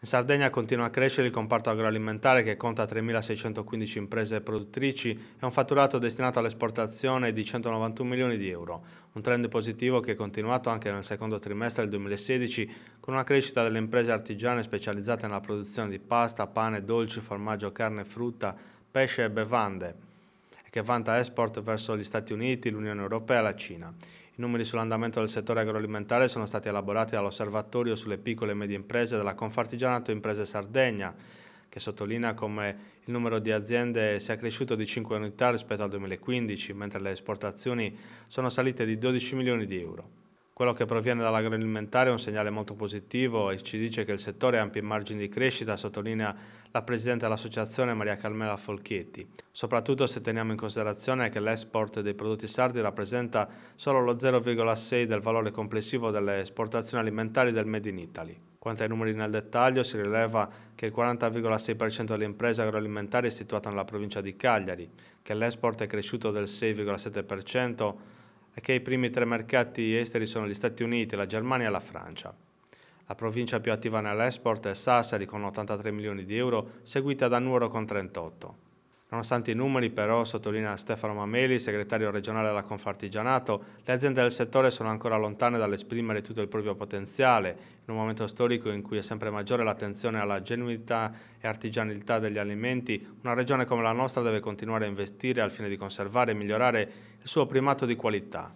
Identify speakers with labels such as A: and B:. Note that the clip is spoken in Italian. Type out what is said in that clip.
A: In Sardegna continua a crescere il comparto agroalimentare che conta 3.615 imprese produttrici e un fatturato destinato all'esportazione di 191 milioni di euro, un trend positivo che è continuato anche nel secondo trimestre del 2016 con una crescita delle imprese artigiane specializzate nella produzione di pasta, pane, dolci, formaggio, carne, frutta, pesce e bevande e che vanta export verso gli Stati Uniti, l'Unione Europea e la Cina. I numeri sull'andamento del settore agroalimentare sono stati elaborati dall'Osservatorio sulle piccole e medie imprese della Confartigianato Imprese Sardegna, che sottolinea come il numero di aziende sia cresciuto di 5 unità rispetto al 2015, mentre le esportazioni sono salite di 12 milioni di euro. Quello che proviene dall'agroalimentare è un segnale molto positivo e ci dice che il settore ha ampi margini di crescita, sottolinea la Presidente dell'Associazione Maria Carmela Folchetti, soprattutto se teniamo in considerazione che l'export dei prodotti sardi rappresenta solo lo 0,6 del valore complessivo delle esportazioni alimentari del Made in Italy. Quanto ai numeri nel dettaglio, si rileva che il 40,6% delle imprese agroalimentari è situato nella provincia di Cagliari, che l'export è cresciuto del 6,7%, e che i primi tre mercati esteri sono gli Stati Uniti, la Germania e la Francia. La provincia più attiva nell'export è Sassari con 83 milioni di euro, seguita da Nuoro con 38. Nonostante i numeri, però, sottolinea Stefano Mameli, segretario regionale della Confartigianato, le aziende del settore sono ancora lontane dall'esprimere tutto il proprio potenziale, in un momento storico in cui è sempre maggiore l'attenzione alla genuinità e artigianalità degli alimenti, una regione come la nostra deve continuare a investire al fine di conservare e migliorare il suo primato di qualità.